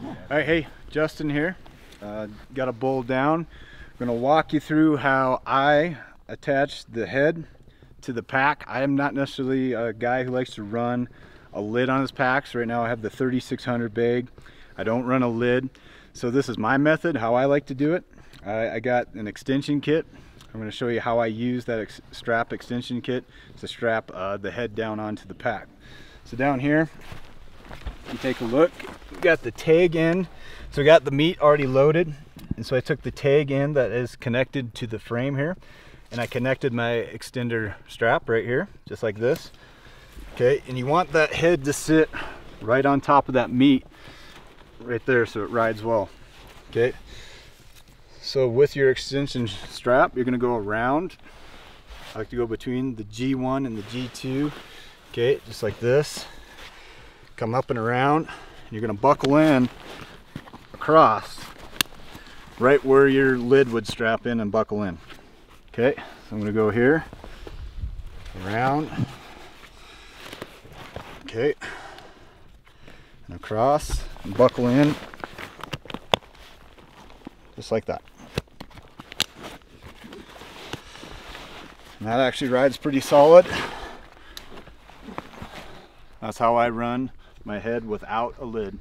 All right, hey, Justin here. Uh, got a bowl down. I'm gonna walk you through how I attach the head to the pack. I am not necessarily a guy who likes to run a lid on his packs. Right now I have the 3600 bag. I don't run a lid. So this is my method, how I like to do it. I, I got an extension kit. I'm gonna show you how I use that ex strap extension kit to strap uh, the head down onto the pack. So down here, you take a look, got the tag in. So we got the meat already loaded. And so I took the tag in that is connected to the frame here and I connected my extender strap right here, just like this. Okay, and you want that head to sit right on top of that meat right there so it rides well. Okay, so with your extension strap, you're gonna go around. I like to go between the G1 and the G2. Okay, just like this. Come up and around. You're gonna buckle in across right where your lid would strap in and buckle in. Okay, so I'm gonna go here, around, okay, and across, and buckle in, just like that. And that actually rides pretty solid. That's how I run my head without a lid.